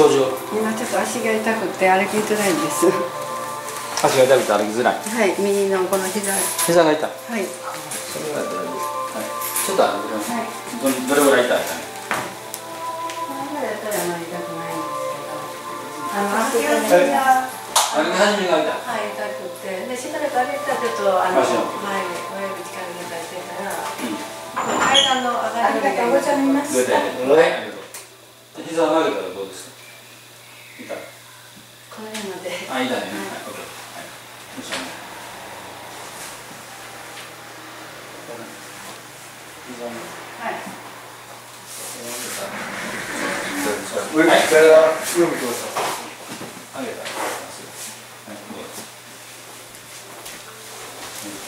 症状。今ちょっと足が痛くて歩きづらいんです。足が痛くて歩きづらい。はい右のこの膝。膝が痛い。はい。それは大丈夫はい。ちょっと歩いてみますはいどどれぐらい痛いあの足がえが歩き始めが痛い。はい痛くて。でしばらく歩いたらちょっとあの前に親指力入れたりしてたらうん。階段の上がりま膝を曲げたらどうですか？痛いこの辺まであ、いいだね。はい、はいオッケー。はい。よいしょ膝のはい上から上向きました。上げたらはい、どうぞ。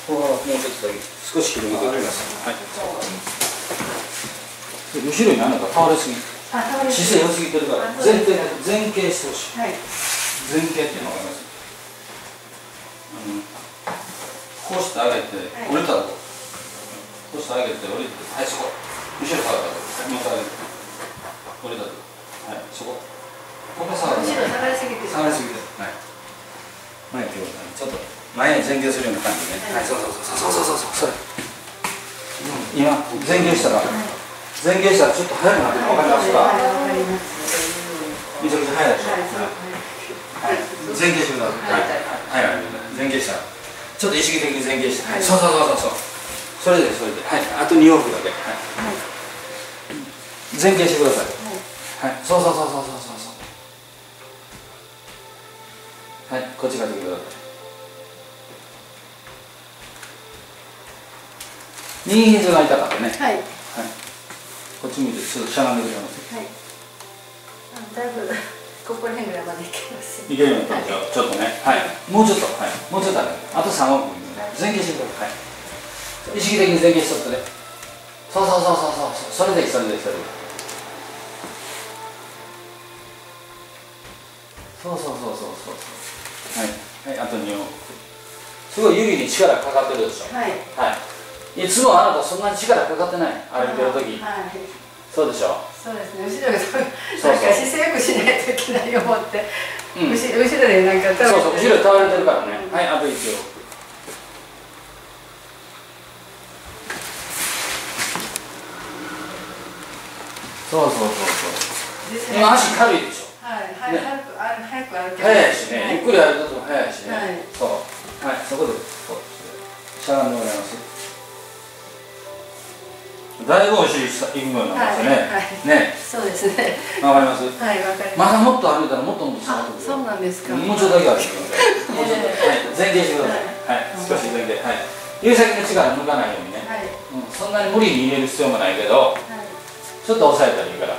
ここはもうちょっとだけ少し広げてください。はい。で後ろに何だか倒れすぎ、姿勢良すぎてるから前傾前傾してほしい。はい前傾っていうのわかります。あのこうして上げてはい折れたらこう。こうして上げて折れてはいそこ。後ろ下がったらもう一回上げて折れたとこ。はいそこ。ここ下がる。後ろ下がりすぎて下がりすぎて。はい。前手をちょっと前に前傾するような感じでね。はいそうそうそうそうそうそうそれ。今前傾したら前傾したらちょっと速くなってるのわかりますか？めちゃくちゃ速いでしょ。はい前傾してください。はい、はい、はい、前傾したら。ちょっと意識的に前傾して。はい、そうそうそうそう。それで、それで、はい、あと二往復だけ。はい。はい前傾してください。はいうそうそうそうそうそう。はい、こっち側ってください。右肘が痛かったね。はい。はいこっち見て、ちょっとしゃがんでくれます？はいあだいぶここら辺ぐらいまでいけますいけるようになったでしょ、ちょっとね。はい。もうちょっと、はい。もうちょっとある。あと三往復。前傾してください。意識的に前傾しとってね。そうそうそうそうそう。それでいい、それでいい、それでいい。そうそうそうそうそう。はい。はい、あと二往復。すごい指に力かかってるでしょ。はいはい。いつもあなたそんなに力かかってない。歩いてる時。はいそうでしょ？そうですね後ろがそうなんか姿勢よくしないといけない思ってうん。後後ろでなんかそうそう、後ろ倒れてるからね。うんはい、あと一応。そうそうそうそう。今足軽いでしょ？はいはいね早くあ早く歩け速いしね、ゆっくり歩くとも速いしね。はいそう。はい、そこで、こう、しゃがんでもらいます。だいぶお尻下行くようになりましたね。はいね、そうですねわかります？はいわかりますまだもっと歩いたらもっともっと下があって。そうなんですかもうちょっとだけ歩いてください。もうちょっと、はい、前傾してください。はい、少し前傾。はい。指先の力抜かないようにね。はいうん、そんなに無理に入れる必要もないけど、はいちょっと押さえたらいいから。は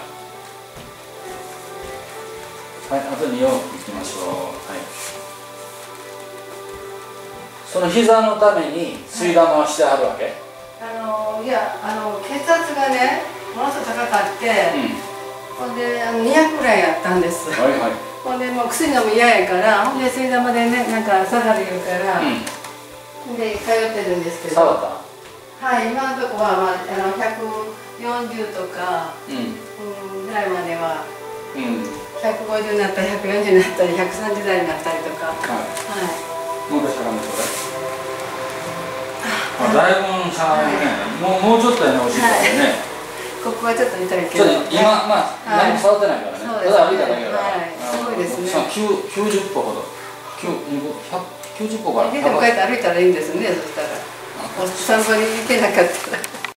い、あと2往復いきましょう。はい。その膝のために水玉をしてはるわけ。あのいやあの血圧がねものすごく高かって、うん。ほんであの200ぐらいやったんです、はいはい。ほんでもう薬飲む嫌やからほんで水玉でねなんか下がる言うから、うん。で通ってるんですけど。はい今のとこは、まあ、あの140とか、うん。うん、ぐらいまではうん。150になったり140になったり130代になったりとかははい。もう一回しゃがんでちょうだい。あ、だいぶしゃがんでね。もう、もうちょっとやね、お尻がね。いここはちょっと痛いけど今、まあ、はい何も触ってないからね。そうですねただ歩いただけだから。はいすごいですね九九十歩ほど。九百九十歩から。でもこうやって歩いたらいいんですねそしたらお散歩に行けなかったら